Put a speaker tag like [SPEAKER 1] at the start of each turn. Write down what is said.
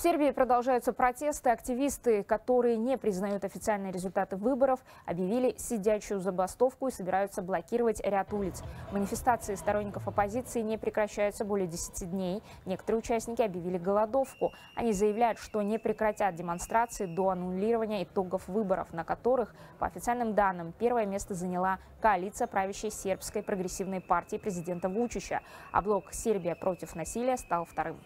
[SPEAKER 1] В Сербии продолжаются протесты. Активисты, которые не признают официальные результаты выборов, объявили сидячую забастовку и собираются блокировать ряд улиц. Манифестации сторонников оппозиции не прекращаются более 10 дней. Некоторые участники объявили голодовку. Они заявляют, что не прекратят демонстрации до аннулирования итогов выборов, на которых, по официальным данным, первое место заняла коалиция правящей сербской прогрессивной партии президента Вучича, а блок «Сербия против насилия» стал вторым.